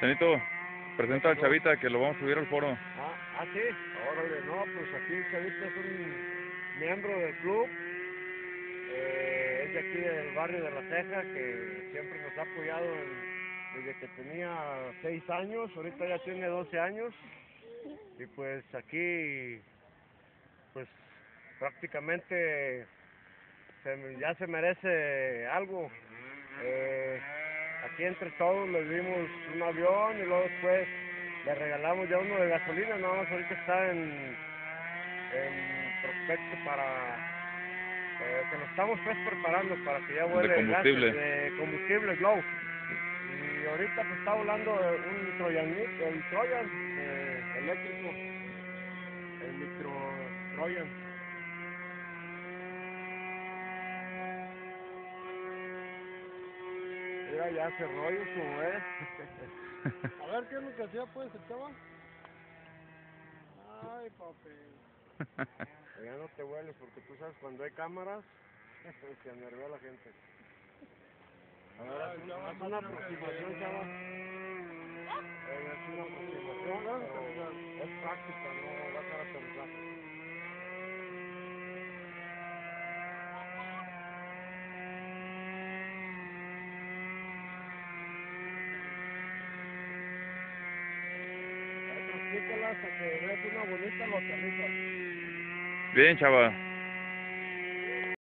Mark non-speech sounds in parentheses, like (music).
Chanito, presenta al Chavita que lo vamos a subir al foro. Ah, ah, sí, órale, no, pues aquí Chavita es un miembro del club, eh, es de aquí del barrio de La Teja, que siempre nos ha apoyado desde que tenía 6 años, ahorita ya tiene 12 años, y pues aquí, pues prácticamente se- ya se merece algo. Eh, aquí entre todos le dimos un avión y luego después le regalamos ya uno de gasolina, nada más ahorita está en, en prospecto para eh, que nos estamos pues preparando para que ya vuele combustible. gases de combustible Glow. Y ahorita pues está volando un Troyan, el Troyan eh, eléctrico, el micro Troyan. Mira, ya hace rollo como es. (laughs) A ver, ¿qué es lo que hacía pues el chava? Ay, papi. (laughs) Ya no te vuelves porque tú sabes cuando hay cámaras (laughs) se enervea la gente. A ver, haz una, haz una aproximación, chava. Eh, haz una aproximación, es práctica, no va a Bien, Chava.